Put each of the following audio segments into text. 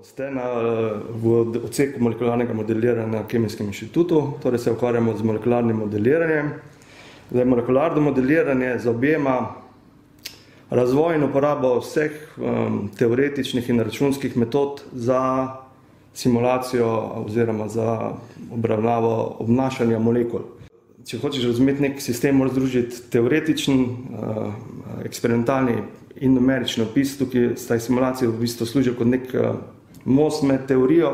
Ste na, v odseku molekularnega modeliranja na Kemijskem inštitutu, torej se ukvarjamo z molekularnim modeliranjem. Zdaj, molekularno modeliranje zaobjema razvoj in uporabo vseh um, teoretičnih in računskih metod za simulacijo oziroma za obravnavo obnašanja molekul. Če hočeš razumeti nek sistem, moraš združiti teoretičen, uh, eksperimentalni in numerični opis. Tukaj sta simulacija v bistvu služi kot nek uh, most med teorijo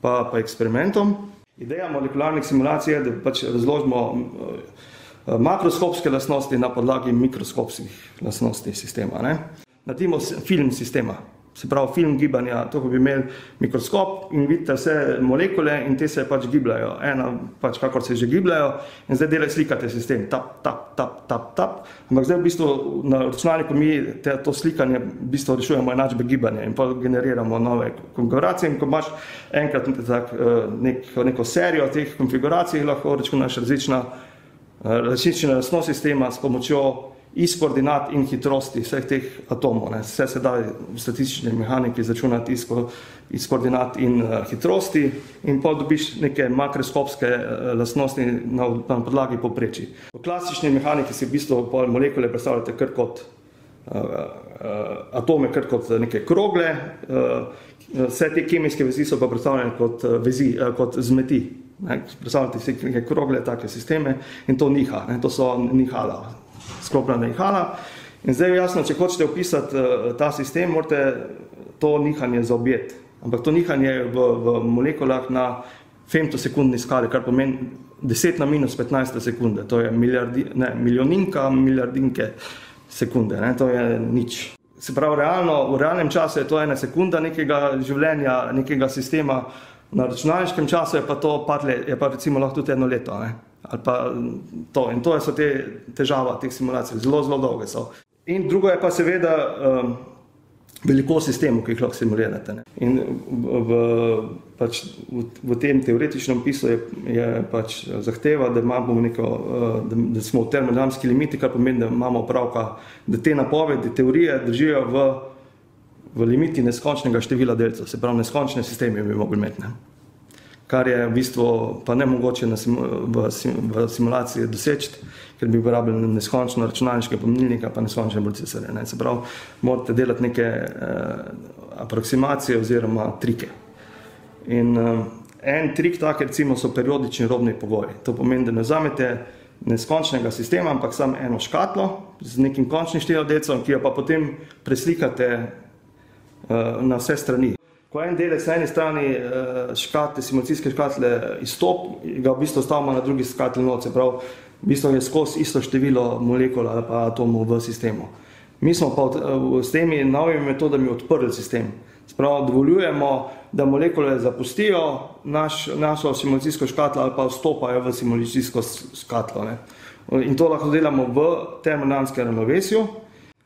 pa, pa eksperimentom. Ideja molekularnih simulacij je, da pač razložimo uh, makroskopske lastnosti na podlagi mikroskopskih lastnosti sistema. Ne? Naredimo film sistema. Se pravi, film gibanja, to bi imeli mikroskop in vidite vse molekule in te se pač gibljajo. Ena pač kakor se že gibljajo in zdaj delaj slikate sistem, tap, tap, tap, tap, tap. Ampak zdaj v bistvu na računalniku mi te, to slikanje v bistvu rešujemo enačbe gibanja in pa generiramo nove konfiguracije in ko imaš enkrat tak, eh, nek, neko serijo teh konfiguracij, lahko računaš različna, eh, različna lastnost sistema s pomočjo iz koordinat in hitrosti vseh teh atomov. Ne. Vse se da v statistični mehaniki začunati iz, iz koordinat in uh, hitrosti in pa dobiš neke makroskopske uh, lastnosti na, na podlagi popreči. V klasični mehaniki si v bistvu molekule predstavljate kar kot uh, uh, atome, kar kot neke krogle, uh, vse te kemijske vezi so pa predstavljene kot, vezi, uh, kot zmeti. Ne. Predstavljate si neke krogle, take sisteme in to niha, ne. to so nihala sklopljena nihala. In zdaj jasno, če hočete opisati uh, ta sistem, morate to nihanje zaobjeti. Ampak to nihanje je v, v molekulah na femtosekundni skali, kar pomeni 10 na minus 15 sekunde. To je milijardi, ne, milijoninka, milijardinke sekunde. Ne, to je nič. Se pravi, realno, v realnem času je to ena sekunda nekega življenja, nekega sistema, na računalniškem času je pa to par let, je pa recimo lahko tudi eno leto. Ne ali pa to. In to so te težave teh simulacij, zelo, zelo dolge so. In drugo je pa seveda um, velikost sistemov, ki jih lahko simulirate. Ne. In v, pač v, v tem teoretičnem opisu je, je pač zahteva, da, neko, uh, da, da smo v termodinamski limiti, kar pomeni, da imamo pravka, da te napovedi, teorije držijo v, v limiti neskončnega števila delcev, se pravi, neskončne sisteme bi mogli imeti. Ne kar je v bistvu pa ne mogoče sim, v, sim, v simulaciji doseči, ker bi uporabljali neskončno računalniške pomnilnike, pa neskončne procesore. Ne. Se pravi, morate delati neke eh, aproksimacije oziroma trike. In eh, en trik tak, recimo, so periodični robni pogoji. To pomeni, da ne vzamete neskončnega sistema, ampak samo eno škatlo z nekim končnim številom, ki jo pa potem preslikate uh, na vse strani. Ko en delec na eni strani uh, škatle, simulacijske škatle izstop, ga v bistvu stavimo na drugi škatli noce, prav v bistvu je skozi isto število molekul ali pa atomov v sistemu. Mi smo pa uh, s temi novimi metodami odprli sistem. Spravo dovoljujemo, da molekule zapustijo naš, našo simulacijsko škatlo ali pa vstopajo v simulacijsko škatlo. Ne. In to lahko delamo v termodinamskem ravnovesju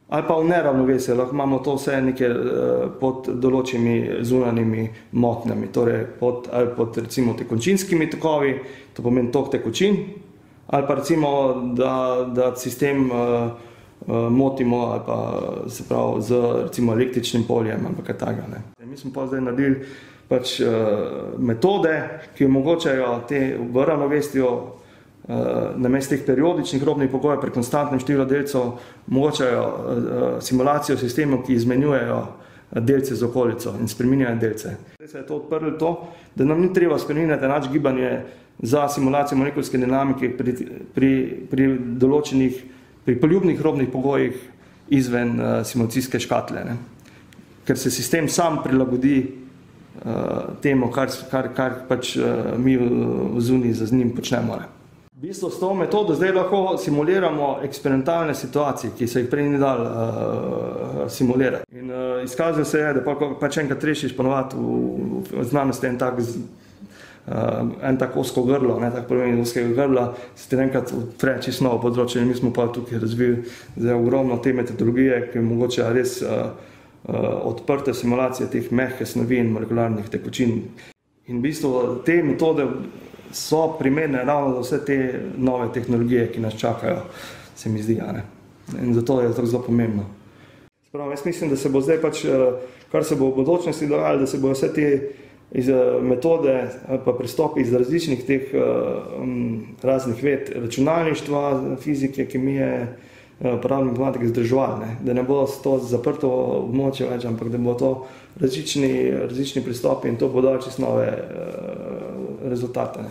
ali pa v neravnovesju, lahko imamo to vse nekaj uh, pod določenimi zunanjimi motnjami, torej pod, ali pod recimo tekočinskimi tokovi, to pomeni tok tekočin, ali pa recimo, da, da sistem uh, uh, motimo ali pa se pravi z recimo električnim poljem ali kaj takega. Mi smo pa zdaj naredili pač metode, ki omogočajo te v ravnovesju namesto teh periodičnih robnih pogojev pri konstantnem številu delcev mogočajo uh, simulacijo sistemov, ki izmenjujejo delce z okolico in spreminjajo delce. Zdaj se je to odprlo to, da nam ni treba spreminjati enač gibanje za simulacijo molekulske dinamike pri, pri, pri določenih, pri poljubnih robnih pogojih izven uh, simulacijske škatle. Ne? Ker se sistem sam prilagodi uh, temu, kar, kar, kar pač uh, mi v, v zuni za njim počnemo. Ne? V bistvu s to metodo zdaj lahko simuliramo eksperimentalne situacije, ki se jih prej ni dal uh, simulirati. In uh, izkazuje se je, da pa, pa če enkrat rešiš ponovati v, v, znanosti en tak, uh, en tak osko grlo, ne tak problem oskega grla, se ti enkrat odpre čisto novo področje in mi smo pa tukaj razvili zdaj ogromno te metodologije, ki omogočajo res uh, uh, odprte simulacije teh mehke snovi in molekularnih tekočin. In v bistvu te metode so primerne ravno za vse te nove tehnologije, ki nas čakajo, se mi zdi. In zato je to zelo pomembno. Prav, jaz mislim, da se bo zdaj, pač, kar se bo v bodočnosti dogajalo, da se bodo vse te iz metode pa pristopi iz različnih teh raznih ved, računalništva, fizike, kemije, pravne matematike združevali, da ne bo to zaprto območje več, ampak da bo to različni, različni pristopi in to bo dalo čisto nove rezultate. Ne.